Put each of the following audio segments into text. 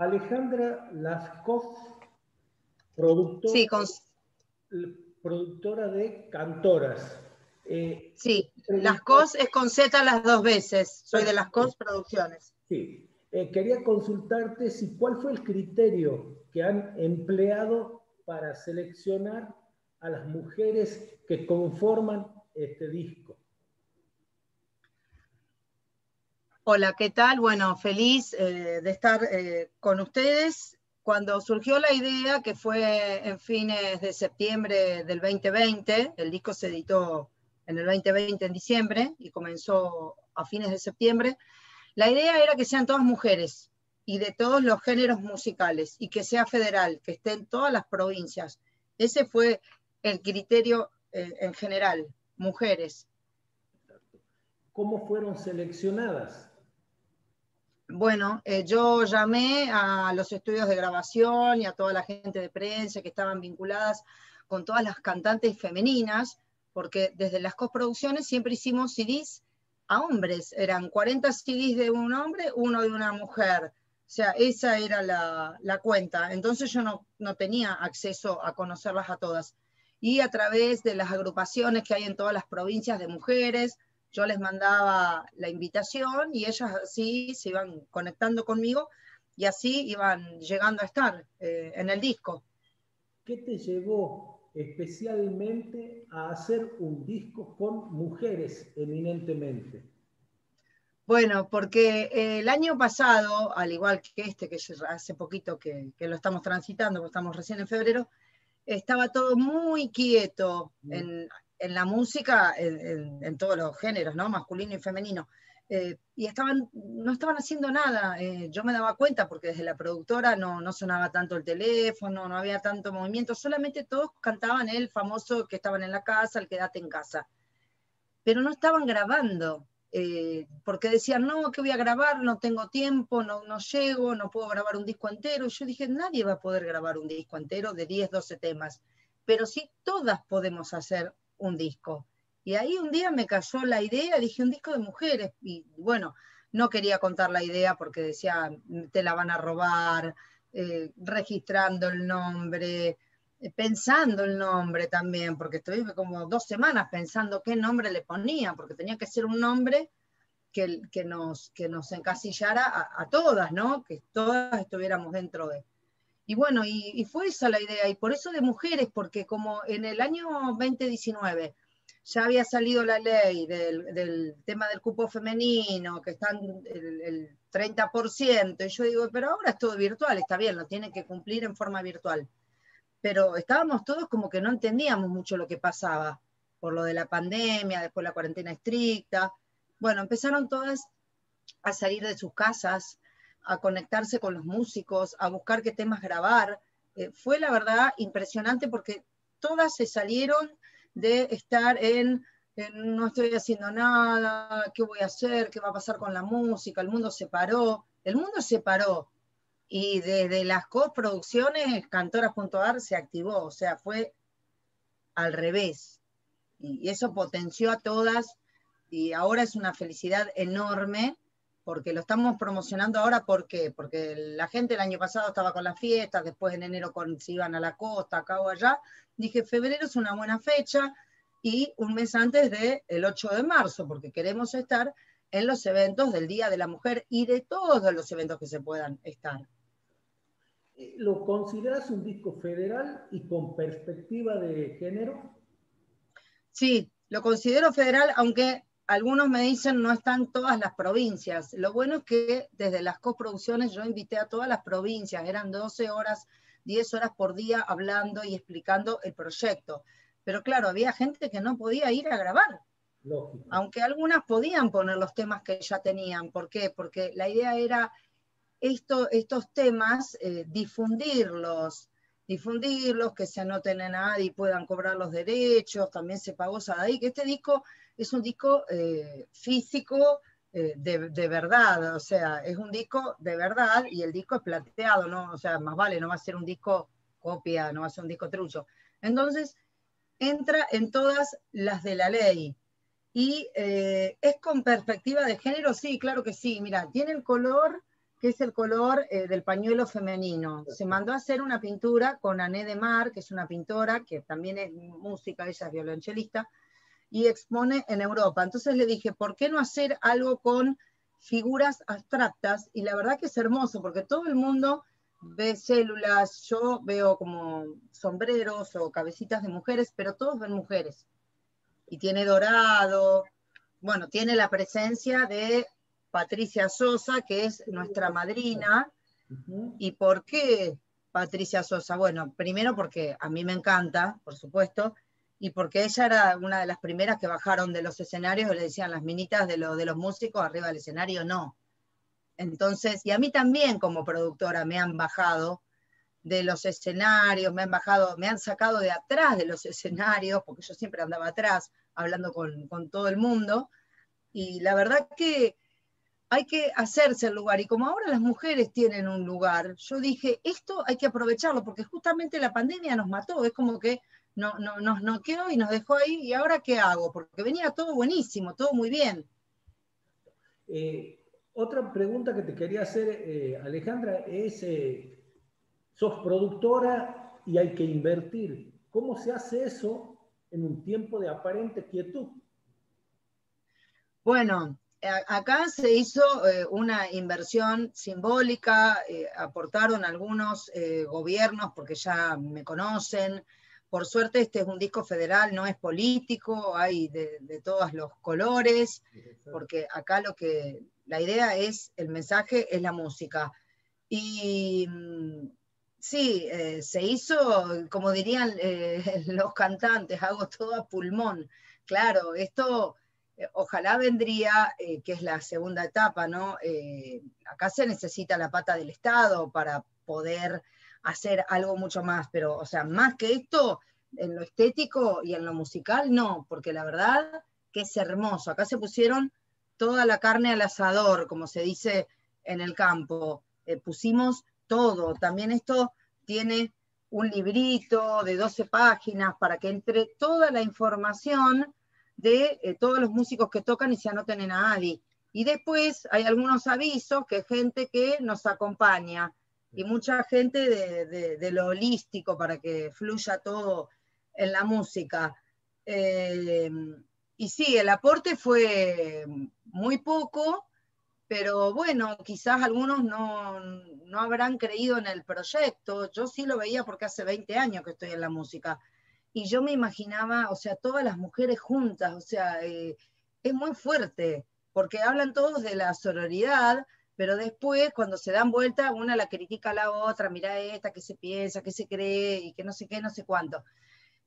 Alejandra Lascaux, productora, sí, productora de Cantoras. Eh, sí, Lascaux es con Z las dos veces. Soy de Lascaux Producciones. Sí. Eh, quería consultarte si cuál fue el criterio que han empleado para seleccionar a las mujeres que conforman este disco. Hola, ¿qué tal? Bueno, feliz eh, de estar eh, con ustedes. Cuando surgió la idea, que fue en fines de septiembre del 2020, el disco se editó en el 2020 en diciembre y comenzó a fines de septiembre, la idea era que sean todas mujeres y de todos los géneros musicales y que sea federal, que esté en todas las provincias. Ese fue el criterio eh, en general, mujeres. ¿Cómo fueron seleccionadas? Bueno, eh, yo llamé a los estudios de grabación y a toda la gente de prensa que estaban vinculadas con todas las cantantes femeninas, porque desde las coproducciones siempre hicimos CDs a hombres, eran 40 CDs de un hombre, uno de una mujer. O sea, esa era la, cuenta. Entonces yo no, no, tenía acceso a conocerlas a todas. Y a través de las agrupaciones que hay en todas las provincias de mujeres, yo les mandaba la invitación y ellas así se iban conectando conmigo y así iban llegando a estar eh, en el disco. ¿Qué te llevó especialmente a hacer un disco con mujeres eminentemente? Bueno, porque el año pasado, al igual que este, que hace poquito que, lo estamos transitando, porque estamos recién en febrero, estaba todo muy quieto mm. en, en la música, en, todos los géneros, ¿no? Masculino y femenino. Eh, y estaban, no estaban haciendo nada. Eh, yo me daba cuenta porque desde la productora no, no, sonaba tanto el teléfono, no había tanto movimiento, solamente todos cantaban el famoso que estaban en la casa, el quédate en casa. Pero no estaban grabando, eh, porque decían, no, que voy a grabar, no tengo tiempo, no, no llego, no puedo grabar un disco entero. yo dije, nadie va a poder grabar un disco entero de 10, 12 temas, pero sí todas podemos hacer un disco. Y ahí un día me cayó la idea, dije un disco de mujeres, y bueno, no quería contar la idea porque decía, te la van a robar, eh, registrando el nombre, eh, pensando el nombre también, porque estuve como dos semanas pensando qué nombre le ponía, porque tenía que ser un nombre que, que, nos, que nos encasillara a, todas, ¿no? Que todas estuviéramos dentro de, y bueno, y, fue esa la idea, y por eso de mujeres, porque como en el año 2019 ya había salido la ley del, tema del cupo femenino, que están el, el 30%, y yo digo, pero ahora es todo virtual, está bien, lo tienen que cumplir en forma virtual. Pero estábamos todos como que no entendíamos mucho lo que pasaba, por lo de la pandemia, después la cuarentena estricta. Bueno, empezaron todas a salir de sus casas, a conectarse con los músicos, a buscar qué temas grabar. Eh, fue la verdad impresionante porque todas se salieron de estar en, no estoy haciendo nada, qué voy a hacer, qué va a pasar con la música, el mundo se paró, el mundo se paró. Y desde las coproducciones, Cantoras.ar se activó, o sea, fue al revés. Y eso potenció a todas y ahora es una felicidad enorme porque lo estamos promocionando ahora, ¿por qué? Porque la gente el año pasado estaba con las fiestas, después en enero con, se iban a la costa, acá o allá. Dije, febrero es una buena fecha y un mes antes del 8 de marzo, porque queremos estar en los eventos del Día de la Mujer y de todos los eventos que se puedan estar. Eh, ¿Lo consideras un disco federal y con perspectiva de género? Sí, lo considero federal, aunque algunos me dicen no están todas las provincias. Lo bueno es que desde las coproducciones yo invité a todas las provincias, eran 12 horas, 10 horas por día hablando y explicando el proyecto. Pero claro, había gente que no podía ir a grabar. Aunque algunas podían poner los temas que ya tenían. ¿Por qué? Porque la idea era esto, estos temas, eh, difundirlos, difundirlos, que se anoten en ADI y puedan cobrar los derechos, también se pagó SADAI, que este disco es un disco eh, físico eh, de, verdad, o sea, es un disco de verdad y el disco es plateado, ¿no? O sea, más vale, no va a ser un disco copia, no va a ser un disco trucho. Entonces, entra en todas las de la ley. Y eh, es con perspectiva de género, sí, claro que sí. Mira, tiene el color que es el color eh, del pañuelo femenino. Se mandó a hacer una pintura con Ané de Mar, que es una pintora que también es música, ella es violonchelista, y expone en Europa. Entonces le dije, ¿por qué no hacer algo con figuras abstractas? Y la verdad que es hermoso, porque todo el mundo ve células, yo veo como sombreros o cabecitas de mujeres, pero todos ven mujeres. Y tiene dorado, bueno, tiene la presencia de Patricia Sosa, que es nuestra madrina. ¿Y por qué Patricia Sosa? Bueno, primero porque a mí me encanta, por supuesto, y porque ella era una de las primeras que bajaron de los escenarios le decían las minitas de, de los músicos arriba del escenario, no. Entonces, y a mí también como productora me han bajado de los escenarios, me han bajado, me han sacado de atrás de los escenarios, porque yo siempre andaba atrás hablando con, con todo el mundo, y la verdad que hay que hacerse el lugar. Y como ahora las mujeres tienen un lugar, yo dije, esto hay que aprovecharlo, porque justamente la pandemia nos mató, es como que no, no, nos noqueó y nos dejó ahí, ¿y ahora qué hago? Porque venía todo buenísimo, todo muy bien. Eh, otra pregunta que te quería hacer, eh, Alejandra, es, eh, sos productora y hay que invertir. ¿Cómo se hace eso en un tiempo de aparente quietud? Bueno, acá se hizo eh, una inversión simbólica, eh, aportaron algunos eh, gobiernos porque ya me conocen. Por suerte este es un disco federal, no es político, hay de, todos los colores, porque acá lo que, la idea es, el mensaje es la música. Y mm, sí, se hizo, como dirían los cantantes, hago todo a pulmón. Claro, esto ojalá vendría, eh, que es la segunda etapa, ¿no? Eh, acá se necesita la pata del Estado para poder hacer algo mucho más, pero, o sea, más que esto, en lo estético y en lo musical, no, porque la verdad que es hermoso. Acá se pusieron toda la carne al asador, como se dice en el campo. pusimos todo. También esto tiene un librito de 12 páginas para que entre toda la información de eh, todos los músicos que tocan y se anoten en ADI. Y después hay algunos avisos que gente que nos acompaña y mucha gente de, lo holístico para que fluya todo en la música. Eh, y sí, el aporte fue muy poco, pero bueno, quizás algunos no, no, habrán creído en el proyecto. Yo sí lo veía porque hace 20 años que estoy en la música y yo me imaginaba, o sea, todas las mujeres juntas, o sea, eh, es muy fuerte, porque hablan todos de la sororidad, pero después cuando se dan vuelta, una la critica a la otra, mira esta, qué se piensa, qué se cree, y que no sé qué, no sé cuánto.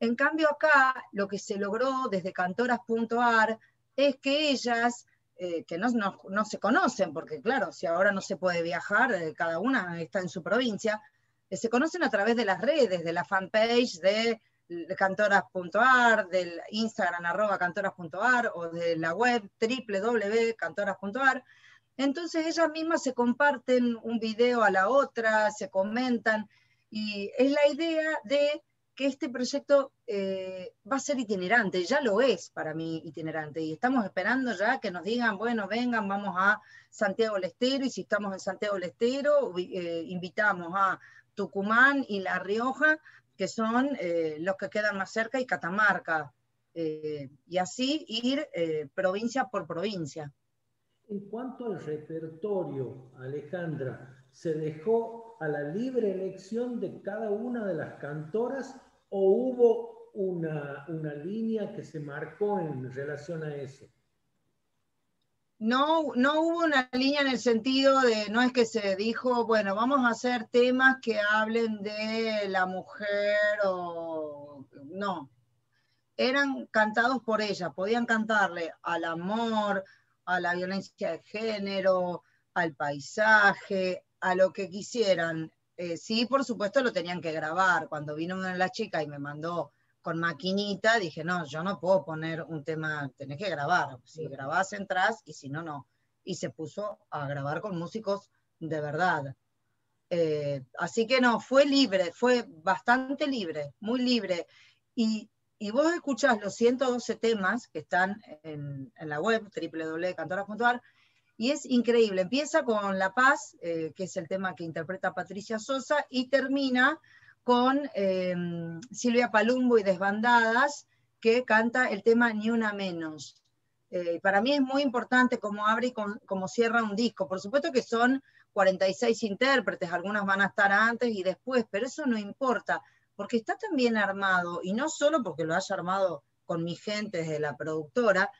En cambio acá, lo que se logró desde cantoras.ar es que ellas, eh, que no, no, se conocen, porque claro, si ahora no se puede viajar, eh, cada una está en su provincia, se conocen a través de las redes, de la fanpage de cantoras.ar, del Instagram arroba cantoras.ar o de la web www.cantoras.ar. Entonces ellas mismas se comparten un video a la otra, se comentan y es la idea de que este proyecto eh, va a ser itinerante, ya lo es para mí itinerante y estamos esperando ya que nos digan, bueno, vengan, vamos a Santiago del Estero y si estamos en Santiago del Estero, eh, invitamos a Tucumán y La Rioja que son eh, los que quedan más cerca y Catamarca, eh, y así ir eh, provincia por provincia. En cuanto al repertorio, Alejandra, ¿se dejó a la libre elección de cada una de las cantoras o hubo una, una línea que se marcó en relación a eso? No, no hubo una línea en el sentido de, no es que se dijo, bueno, vamos a hacer temas que hablen de la mujer o no. Eran cantados por ella, podían cantarle al amor, a la violencia de género, al paisaje, a lo que quisieran. Eh, sí, por supuesto lo tenían que grabar. Cuando vino una de las chicas y me mandó con maquinita, dije, no, yo no puedo poner un tema, tenés que grabar. Si grabás, entras y si no, no. Y se puso a grabar con músicos de verdad. Eh, así que no, fue libre, fue bastante libre, muy libre. Y, y vos escuchás los 112 temas que están en, en la web www.cantoras.ar y es increíble. Empieza con La Paz, eh, que es el tema que interpreta Patricia Sosa, y termina con em, Silvia Palumbo y Desbandadas, que canta el tema Ni una menos. Eh, para mí es muy importante cómo abre y cómo cierra un disco. Por supuesto que son 46 intérpretes, algunas van a estar antes y después, pero eso no importa, porque está tan bien armado, y no solo porque lo haya armado con mi gente desde la productora,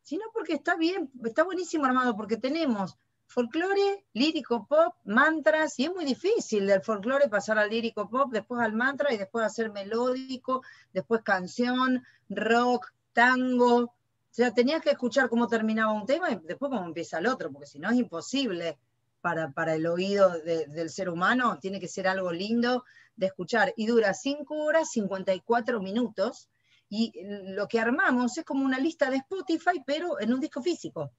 sino porque está bien, está buenísimo armado, porque tenemos folclore, lírico pop, mantras, y es muy difícil del folclore pasar al lírico pop, después al mantra y después hacer melódico, después canción, rock, tango. O sea, tenías que escuchar cómo terminaba un tema y después cómo empieza el otro, porque si no es imposible para, para el oído del ser humano, tiene que ser algo lindo de escuchar. Y dura 5 horas 54 minutos y lo que armamos es como una lista de Spotify, pero en un disco físico,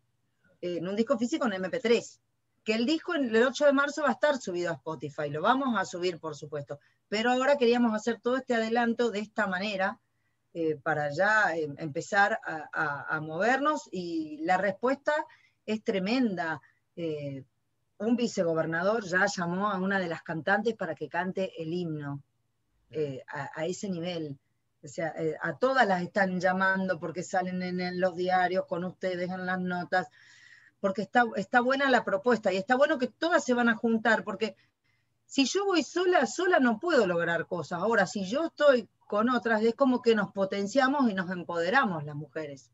en un disco físico en MP3. Que el disco el 8 de marzo va a estar subido a Spotify, lo vamos a subir, por supuesto. Pero ahora queríamos hacer todo este adelanto de esta manera, eh, para ya eh, empezar a, movernos y la respuesta es tremenda. Eh, un vicegobernador ya llamó a una de las cantantes para que cante el himno a, ese nivel. O sea, a todas las están llamando porque salen en, los diarios con ustedes en las notas, porque está, está buena la propuesta y está bueno que todas se van a juntar, porque si yo voy sola, sola no puedo lograr cosas. Ahora, si yo estoy con otras, es como que nos potenciamos y nos empoderamos las mujeres.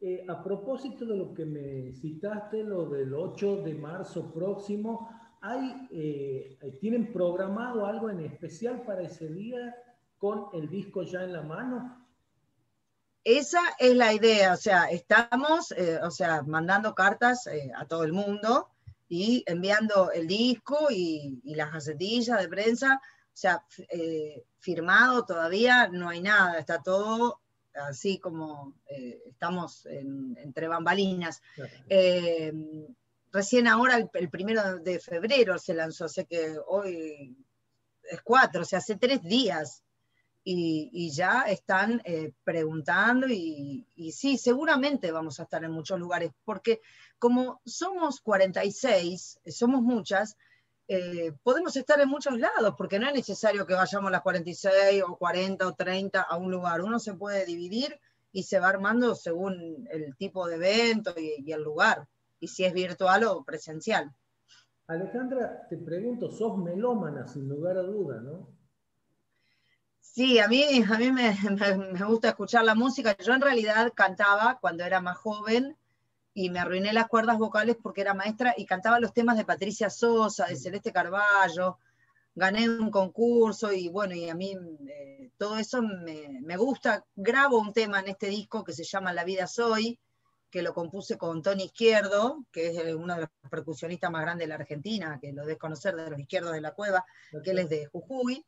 Eh, a propósito de lo que me citaste, lo del 8 de marzo próximo, ¿hay, eh, ¿tienen programado algo en especial para ese día? con el disco ya en la mano? Esa es la idea, o sea, estamos, eh, o sea, mandando cartas eh, a todo el mundo y enviando el disco y, las gacetillas de prensa, o sea, eh, firmado todavía no hay nada, está todo así como estamos entre bambalinas. recién ahora, el, el, primero de febrero se lanzó, sé que hoy es cuatro, o sea, hace tres días y, ya están eh, preguntando y, sí, seguramente vamos a estar en muchos lugares, porque como somos 46, somos muchas, eh, podemos estar en muchos lados, porque no es necesario que vayamos las 46 o 40 o 30 a un lugar, uno se puede dividir y se va armando según el tipo de evento y, y el lugar, y si es virtual o presencial. Alejandra, te pregunto, sos melómana sin lugar a duda, ¿no? Sí, a mí, a mí me, gusta escuchar la música. Yo en realidad cantaba cuando era más joven y me arruiné las cuerdas vocales porque era maestra y cantaba los temas de Patricia Sosa, de Celeste Carballo. Gané un concurso y bueno, y a mí eh, todo eso me, me, gusta. Grabo un tema en este disco que se llama La vida soy, que lo compuse con Tony Izquierdo, que es eh, uno de los percusionistas más grandes de la Argentina, que lo debes conocer de los izquierdos de la cueva, que él es de Jujuy.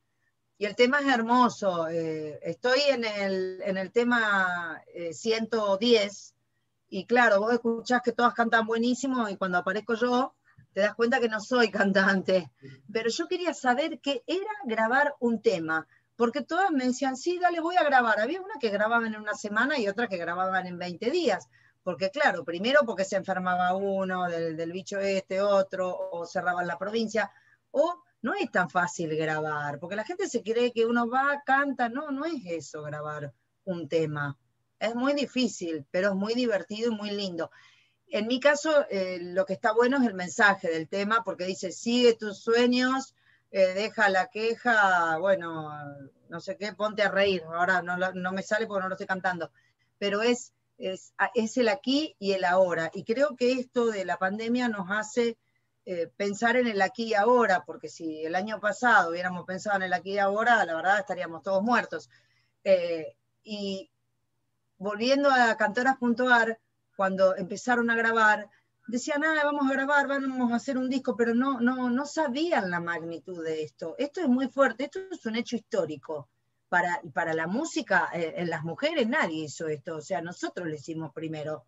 Y el tema es hermoso. Eh, estoy en el, en el tema 110 eh, y claro, vos escuchás que todas cantan buenísimo y cuando aparezco yo te das cuenta que no soy cantante. Pero yo quería saber qué era grabar un tema, porque todas me decían, sí, dale, voy a grabar. Había una que grababan en una semana y otra que grababan en 20 días. Porque claro, primero porque se enfermaba uno del, del bicho este, otro, o cerraban la provincia, o no es tan fácil grabar, porque la gente se cree que uno va, canta, no, no es eso grabar un tema. Es muy difícil, pero es muy divertido y muy lindo. En mi caso, eh, lo que está bueno es el mensaje del tema, porque dice, sigue tus sueños, eh, deja la queja, bueno, no sé qué, ponte a reír. Ahora no, no me sale porque no lo estoy cantando, pero es, es, es el aquí y el ahora. Y creo que esto de la pandemia nos hace eh, pensar en el aquí y ahora, porque si el año pasado hubiéramos pensado en el aquí y ahora, la verdad estaríamos todos muertos. Eh, y volviendo a Cantoras.ar, cuando empezaron a grabar, decían, ah, vamos a grabar, vamos a hacer un disco, pero no, no, no sabían la magnitud de esto. Esto es muy fuerte, esto es un hecho histórico. Para, para la música, eh, en las mujeres nadie hizo esto, o sea, nosotros lo hicimos primero.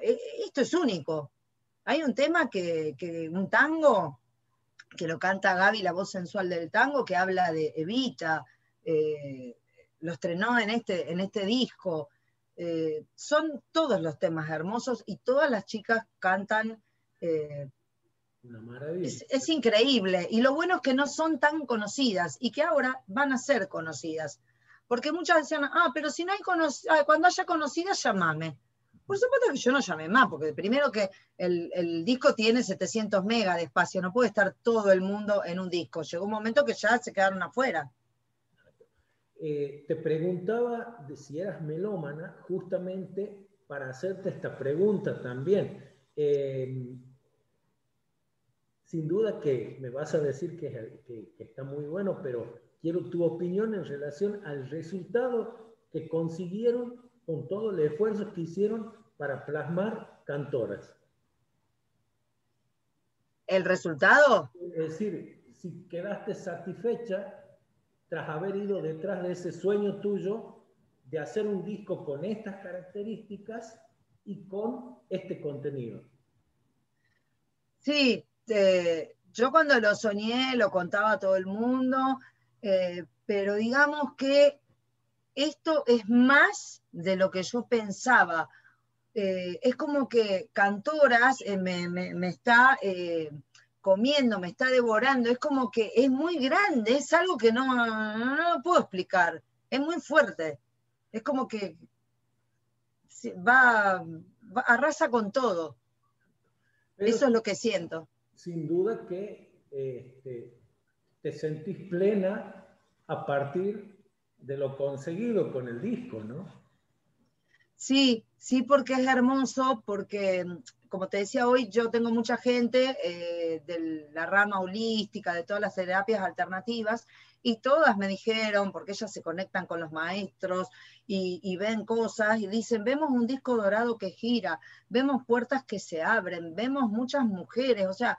Esto es único. Hay un tema que, un tango, que lo canta Gaby, la voz sensual del tango, que habla de Evita, eh, lo estrenó en este, en este disco. eh, son todos los temas hermosos y todas las chicas cantan. Eh, Una maravilla. Es, increíble. Y lo bueno es que no son tan conocidas y que ahora van a ser conocidas. Porque muchas decían, ah, pero si no hay conocidas, ah, cuando haya conocidas, llamame. Por supuesto que yo no llamé más, porque primero que el, disco tiene 700 megas de espacio, no puede estar todo el mundo en un disco. Llegó un momento que ya se quedaron afuera. Eh, te preguntaba si eras melómana justamente para hacerte esta pregunta también. Eh, sin duda que me vas a decir que, que, está muy bueno, pero quiero tu opinión en relación al resultado que consiguieron con todo el esfuerzo que hicieron para plasmar cantoras. ¿El resultado? Es decir, si quedaste satisfecha tras haber ido detrás de ese sueño tuyo de hacer un disco con estas características y con este contenido. Sí, yo cuando lo soñé lo contaba a todo el mundo, eh, pero digamos que esto es más de lo que yo pensaba. Eh, es como que Cantoras eh, me, está eh, comiendo, me está devorando, es como que es muy grande, es algo que no, no, puedo explicar, es muy fuerte, es como que va, arrasa con todo. Eso es lo que siento. Sin duda que este, te sentís plena a partir de lo conseguido con el disco, ¿no? Sí, sí, porque es hermoso, porque, como te decía hoy, yo tengo mucha gente eh, de la rama holística, de todas las terapias alternativas, y todas me dijeron, porque ellas se conectan con los maestros y, y, ven cosas y dicen, vemos un disco dorado que gira, vemos puertas que se abren, vemos muchas mujeres, o sea,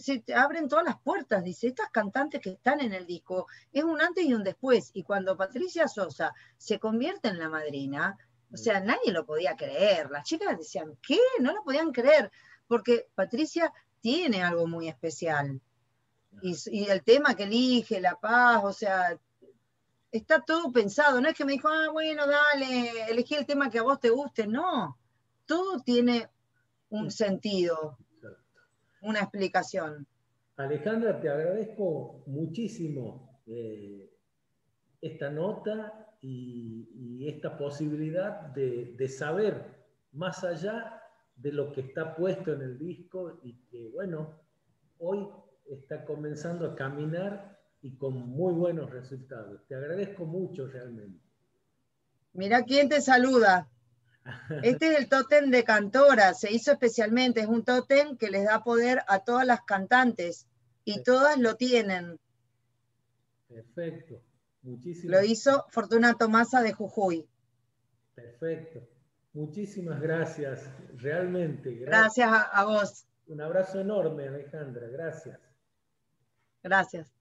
se abren todas las puertas, dice, estas cantantes que están en el disco, es un antes y un después. Y cuando Patricia Sosa se convierte en la madrina, o sea, nadie lo podía creer. Las chicas decían, ¿qué? No lo podían creer, porque Patricia tiene algo muy especial. Y, y, el tema que elige, la paz, o sea, está todo pensado. No es que me dijo, ah, bueno, dale, elegí el tema que a vos te guste. No, todo tiene un sentido una explicación. Alejandra, te agradezco muchísimo eh, esta nota y, esta posibilidad de, saber más allá de lo que está puesto en el disco y que, bueno, hoy está comenzando a caminar y con muy buenos resultados. Te agradezco mucho realmente. Mira quién te saluda. Este es el tótem de cantora, se hizo especialmente, es un tótem que les da poder a todas las cantantes y todas lo tienen. Perfecto, muchísimas Lo hizo Fortuna Tomasa de Jujuy. Perfecto, muchísimas gracias, realmente. Gracias, a vos. Un abrazo enorme, Alejandra, gracias. Gracias.